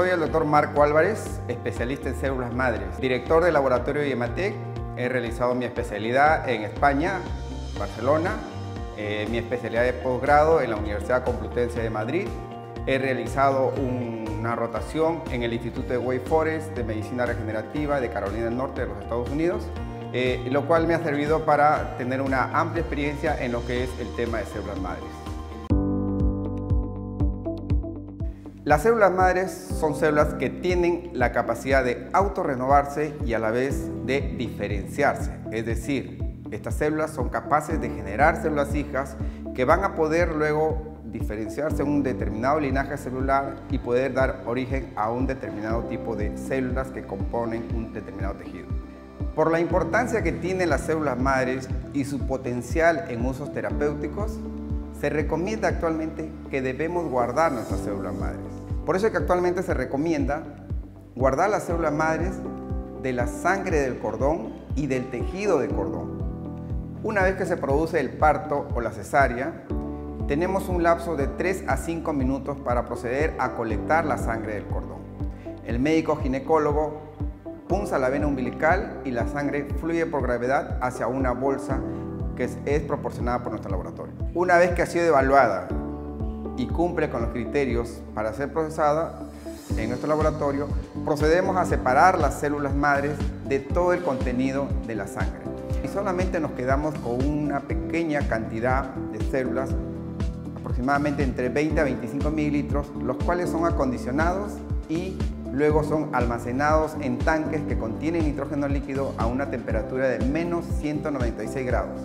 Soy el doctor Marco Álvarez, especialista en células madres, director del laboratorio IEMATEC. He realizado mi especialidad en España, Barcelona, eh, mi especialidad de posgrado en la Universidad Complutense de Madrid. He realizado una rotación en el Instituto de Wake Forest de Medicina Regenerativa de Carolina del Norte de los Estados Unidos, eh, lo cual me ha servido para tener una amplia experiencia en lo que es el tema de células madres. Las células madres son células que tienen la capacidad de autorrenovarse y a la vez de diferenciarse. Es decir, estas células son capaces de generar células hijas que van a poder luego diferenciarse en un determinado linaje celular y poder dar origen a un determinado tipo de células que componen un determinado tejido. Por la importancia que tienen las células madres y su potencial en usos terapéuticos, se recomienda actualmente que debemos guardar nuestras células madres. Por eso es que actualmente se recomienda guardar las células madres de la sangre del cordón y del tejido de cordón. Una vez que se produce el parto o la cesárea, tenemos un lapso de 3 a 5 minutos para proceder a colectar la sangre del cordón. El médico ginecólogo punza la vena umbilical y la sangre fluye por gravedad hacia una bolsa que es, proporcionada por nuestro laboratorio. Una vez que ha sido evaluada y cumple con los criterios para ser procesada en nuestro laboratorio, procedemos a separar las células madres de todo el contenido de la sangre. Y solamente nos quedamos con una pequeña cantidad de células, aproximadamente entre 20 a 25 mililitros, los cuales son acondicionados y luego son almacenados en tanques que contienen nitrógeno líquido a una temperatura de menos 196 grados.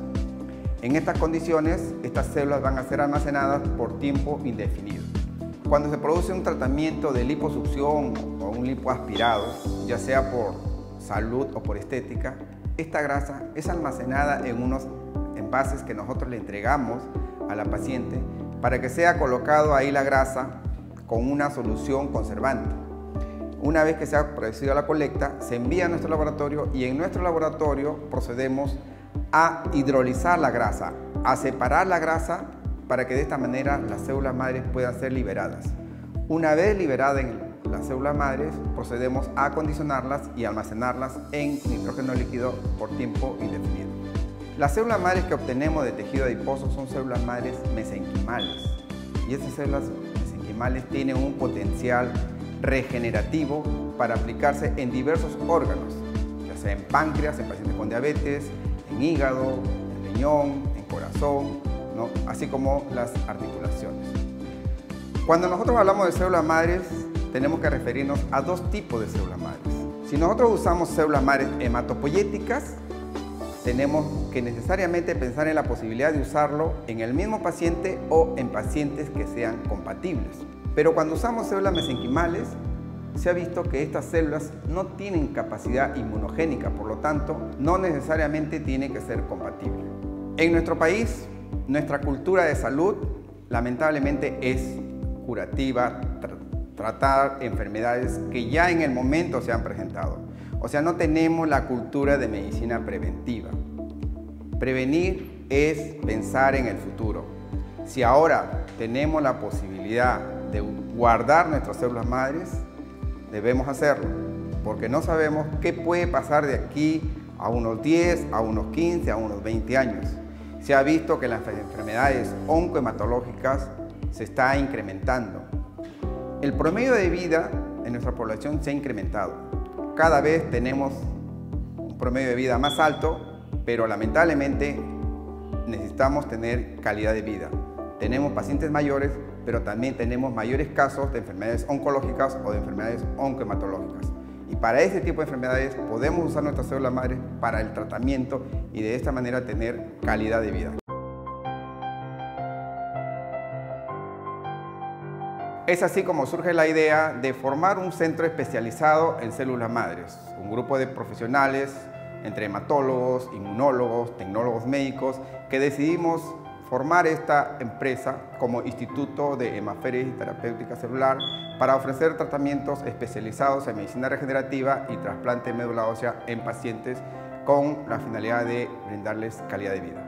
En estas condiciones, estas células van a ser almacenadas por tiempo indefinido. Cuando se produce un tratamiento de liposucción o un lipoaspirado, ya sea por salud o por estética, esta grasa es almacenada en unos envases que nosotros le entregamos a la paciente para que sea colocado ahí la grasa con una solución conservante. Una vez que se ha producido la colecta, se envía a nuestro laboratorio y en nuestro laboratorio procedemos a hidrolizar la grasa, a separar la grasa para que de esta manera las células madres puedan ser liberadas. Una vez liberadas las células madres, procedemos a acondicionarlas y almacenarlas en nitrógeno líquido por tiempo indefinido. Las células madres que obtenemos de tejido adiposo son células madres mesenquimales y estas células mesenquimales tienen un potencial regenerativo para aplicarse en diversos órganos, ya sea en páncreas, en pacientes con diabetes, en hígado, en riñón, en corazón, así como las articulaciones. Cuando nosotros hablamos de células madres, tenemos que referirnos a dos tipos de células madres. Si nosotros usamos células madres hematopoyéticas, tenemos que necesariamente pensar en la posibilidad de usarlo en el mismo paciente o en pacientes que sean compatibles. Pero cuando usamos células mesenquimales, se ha visto que estas células no tienen capacidad inmunogénica, por lo tanto, no necesariamente tiene que ser compatible. En nuestro país, nuestra cultura de salud lamentablemente es curativa, tratar enfermedades que ya en el momento se han presentado. O sea, no tenemos la cultura de medicina preventiva. Prevenir es pensar en el futuro. Si ahora tenemos la posibilidad de guardar nuestras células madres, debemos hacerlo, porque no sabemos qué puede pasar de aquí a unos 10, a unos 15, a unos 20 años. Se ha visto que las enfermedades oncohematológicas se está incrementando. El promedio de vida en nuestra población se ha incrementado. Cada vez tenemos un promedio de vida más alto, pero lamentablemente necesitamos tener calidad de vida. Tenemos pacientes mayores pero también tenemos mayores casos de enfermedades oncológicas o de enfermedades oncohematológicas. Y para ese tipo de enfermedades podemos usar nuestras células madres para el tratamiento y de esta manera tener calidad de vida. Es así como surge la idea de formar un centro especializado en células madres, un grupo de profesionales entre hematólogos, inmunólogos, tecnólogos médicos, que decidimos formar esta empresa como Instituto de Hemaféresis y Terapéutica Celular para ofrecer tratamientos especializados en medicina regenerativa y trasplante de médula ósea en pacientes con la finalidad de brindarles calidad de vida.